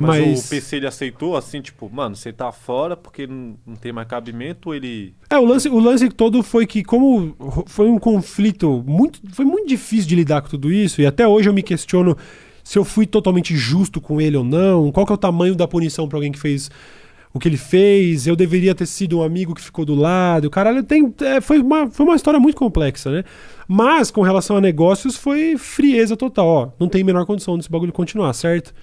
Mas, Mas- o PC ele aceitou assim, tipo, mano, você tá fora porque não, não tem mais cabimento ou ele. É, o lance, o lance todo foi que, como foi um conflito muito. Foi muito difícil de lidar com tudo isso, e até hoje eu me questiono se eu fui totalmente justo com ele ou não, qual que é o tamanho da punição pra alguém que fez o que ele fez, eu deveria ter sido um amigo que ficou do lado, caralho, tem, é, foi, uma, foi uma história muito complexa, né? Mas com relação a negócios foi frieza total, ó, não tem menor condição desse bagulho continuar, certo?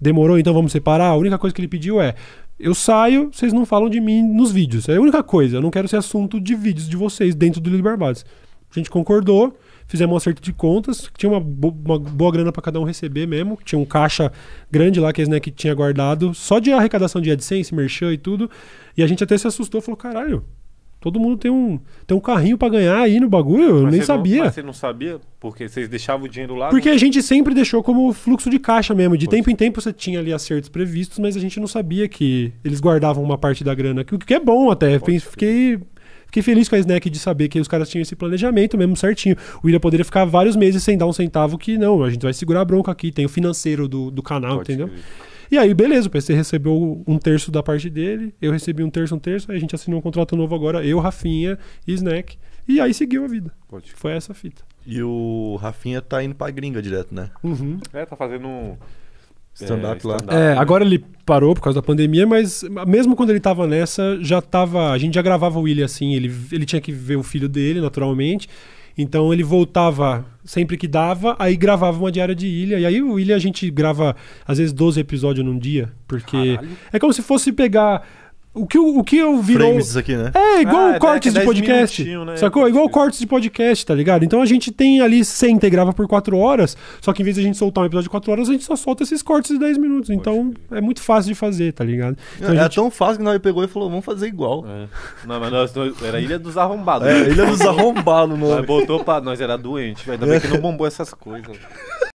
Demorou, então vamos separar? A única coisa que ele pediu é: eu saio, vocês não falam de mim nos vídeos. É a única coisa. Eu não quero ser assunto de vídeos de vocês dentro do Lili Barbados. A gente concordou, fizemos um acerto de contas, tinha uma, bo- uma boa grana pra cada um receber mesmo. Tinha um caixa grande lá que a Snack tinha guardado, só de arrecadação de AdSense, merchan e tudo. E a gente até se assustou, falou: caralho. Todo mundo tem um, tem um carrinho pra ganhar aí no bagulho, eu Mas nem você não- sabia. mas você não sabia? Porque vocês deixavam o dinheiro lá. Porque a gente sempre deixou como fluxo de caixa mesmo. De Pode tempo em tempo você tinha ali acertos previstos, mas a gente não sabia que eles guardavam uma parte da grana. O que é bom até. Pode Fiquei, fiquei feliz com a Snack de saber que os caras tinham esse planejamento mesmo certinho. O William poderia ficar vários meses sem dar um centavo, que não, a gente vai segurar a bronca aqui. Tem o financeiro do, do canal, Pode entendeu? crer. E aí, beleza, o PC recebeu um terço da parte dele, eu recebi um terço, um terço, aí a gente assinou um contrato novo agora, eu, Rafinha e Snack. E aí seguiu a vida. Pode. Foi essa a fita. E o Rafinha tá indo pra gringa direto, né? Uhum. É, tá fazendo um. Stand-up é, lá. stand-up, É, agora ele parou por causa da pandemia, mas mesmo quando ele tava nessa, já tava. A gente já gravava o William assim, ele, ele tinha que ver o filho dele, naturalmente. Então ele voltava sempre que dava, aí gravava uma diária de ilha. E aí o William a gente grava às vezes 12 episódios num dia, porque Caralho. é como se fosse pegar. O que, o, que eu virou. Frames aqui, né? É, igual Ah, cortes de podcast. né? Sacou? Igual cortes de podcast, tá ligado? Então a gente tem ali 100 grava por 4 horas, só que em vez de a gente soltar um episódio de 4 horas, a gente só solta esses cortes de 10 minutos. Então é muito fácil de fazer, tá ligado? Então, é gente- tão fácil que nós pegou e falou, vamos fazer igual. É. Não, mas nós, nós- era Ilha dos Arrombados. É? Ilha dos Arrombados, Nós mano. botou pra. Nós era doente, velho. Ainda bem que não bombou essas coisas.